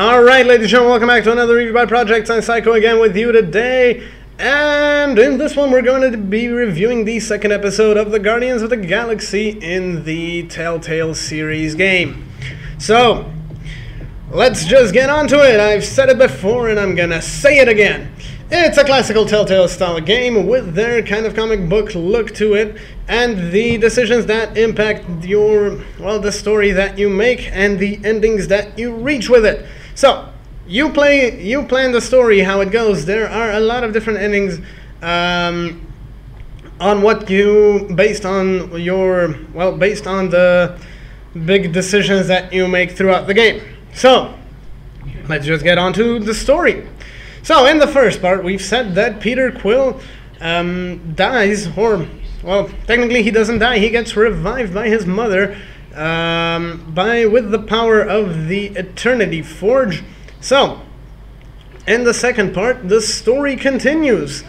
Alright, ladies and gentlemen, welcome back to another review by Project I'm Psycho again with you today. And in this one, we're going to be reviewing the second episode of the Guardians of the Galaxy in the Telltale series game. So, let's just get on to it. I've said it before and I'm gonna say it again. It's a classical Telltale style game with their kind of comic book look to it and the decisions that impact your, well, the story that you make and the endings that you reach with it. So, you play, you plan the story, how it goes. There are a lot of different endings um, on what you, based on your, well, based on the big decisions that you make throughout the game. So, let's just get on to the story. So, in the first part, we've said that Peter Quill um, dies, or, well, technically he doesn't die, he gets revived by his mother um, by with the power of the Eternity Forge. So, in the second part, the story continues.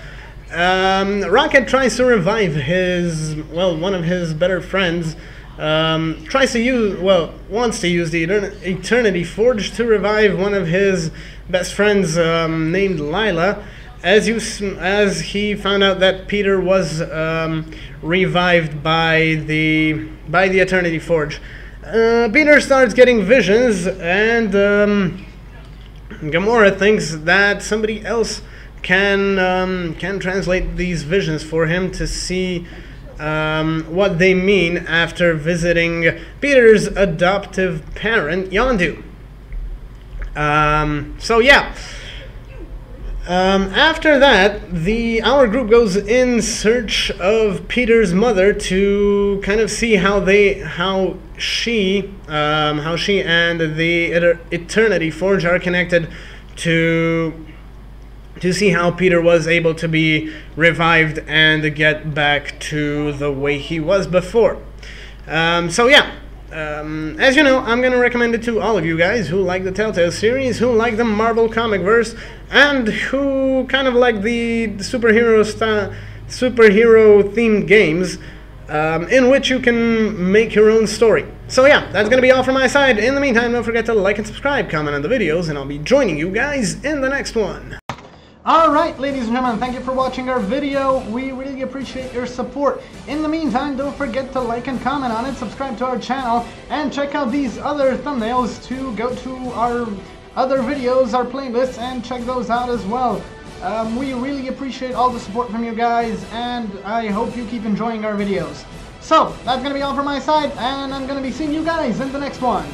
Um, Rocket tries to revive his, well, one of his better friends. Um, tries to use, well, wants to use the Eternity Forge to revive one of his best friends um, named Lylla. As you, as he found out that Peter was um, revived by the by the Eternity Forge, uh, Peter starts getting visions, and um, Gamora thinks that somebody else can um, can translate these visions for him to see um, what they mean after visiting Peter's adoptive parent, Yondu. Um, so yeah. Um, after that, the our group goes in search of Peter's mother to kind of see how they, how she, um, how she and the Eternity Forge are connected to to see how Peter was able to be revived and get back to the way he was before. Um, so yeah, um, as you know, I'm to recommend it to all of you guys who like the Telltale series, who like the Marvel comic verse, and who kind of like the, superhero superhero themed games, um, in which you can make your own story. So yeah, that's to be all from my side. In the meantime, don't forget to like and subscribe, comment on the videos, and I'll be joining you guys in the next one. Alright, ladies and gentlemen, thank you for watching our video. We really appreciate your support. In the meantime, don't forget to like and comment on it, subscribe to our channel, and check out these other thumbnails to go to our other videos, our playlists, and check those out as well. Um, we really appreciate all the support from you guys, and I hope you keep enjoying our videos. So, that's going to be all from my side, and I'm going to be seeing you guys in the next one.